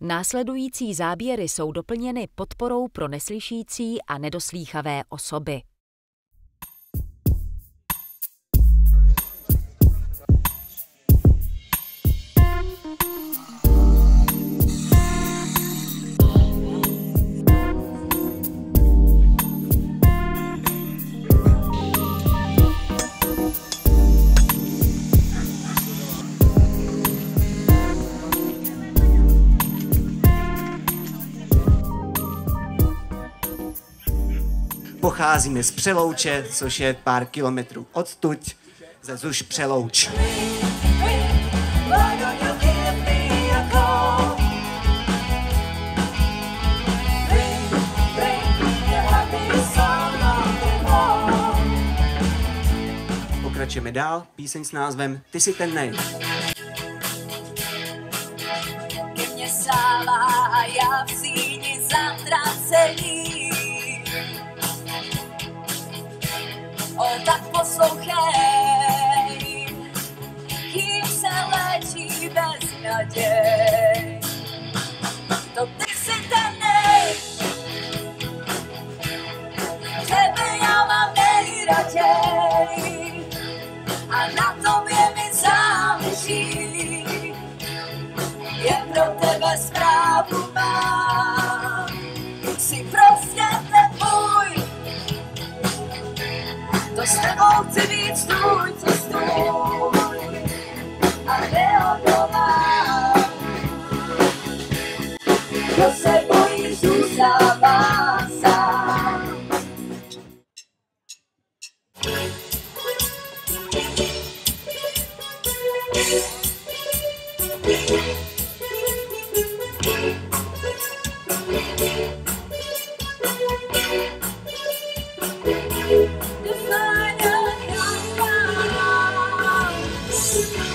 Následující záběry jsou doplněny podporou pro neslyšící a nedoslýchavé osoby. Pocházíme z Přelouče, což je pár kilometrů odtuď, ze Zuš Přelouč. Pokračujeme dál, píseň s názvem Ty si ten nej. A já v síni tak poslouchej, kým se léčí bez naděj. To ty si ten nej, tebe já mám nejraději s tebou chci být stůj, co stůj a neodolám. Kdo se bojí, zůstává sám. The final